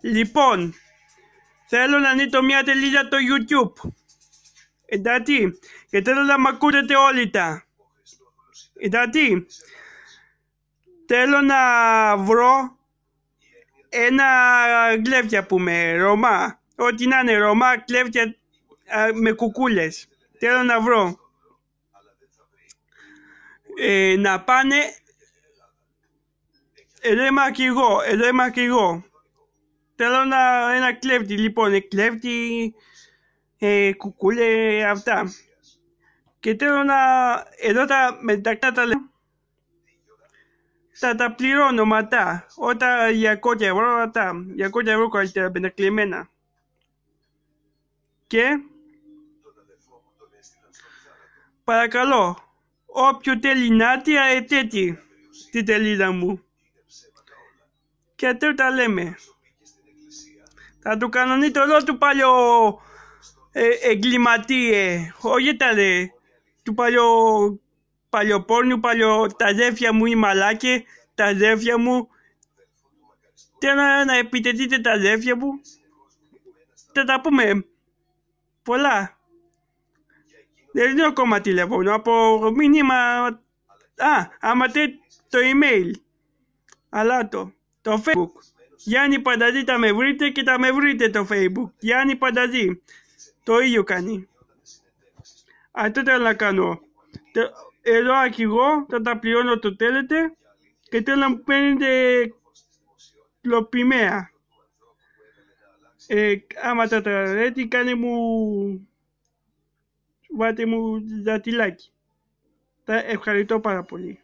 Λοιπόν, θέλω να ανοίξω μια τελίδα στο YouTube. Εντάξει, και θέλω να μ' ακούτε όλοι τα. Εντάξει, θέλω να βρω ένα κλέφτια που με Ρωμά. Ό,τι να είναι Ρωμά, κλέφτια με κουκούλες. Θέλω να βρω. Ε, να πάνε εδώ είμαι και εγώ, εδώ είμαι και εγώ. Θέλω να, ένα κλέφτη, λοιπόν, κλέφτη, ε, κουκούλε, αυτά. Και θέλω να, εδώ τα μεταξύ τα λέω. Θα τα πληρώνω μετά, όταν 200 ευρώ, αυτά, 200 ευρώ καλύτερα, πεντακλειμένα. Και, παρακαλώ, όποιο θέλει να ετέτη, στη τελίδα μου. Και τώρα τα λέμε. Θα του κανονεί το λόγο του παλιό ε, εγκληματίε. Όχι τα δε. Του παλιό παλιοπόρνου, παλιό, τα αδέρφια μου οι μαλάκες, τα αδέρφια μου. Θέλω να, να επιτεθείτε τα αδέρφια μου. Θα τα πούμε πολλά. Δεν είναι ακόμα τηλέφωνο, από μήνυμα. Α, άμα το email. Αλλά το. Το Facebook. Γιάννη Πανταζή τα με βρείτε και τα με βρείτε το Facebook. Γιάννη Πανταζή. Το ίδιο κάνει. Αυτό θέλω να κάνω. Εδώ αρχηγώ, θα τα πληρώνω το τέλετε και θέλω να μου παίρνετε κλοπημαία. Ε, άμα τα τραρέτη, κάνε μου... Βάτε μου δατυλάκι. Τα ευχαριστώ πάρα πολύ.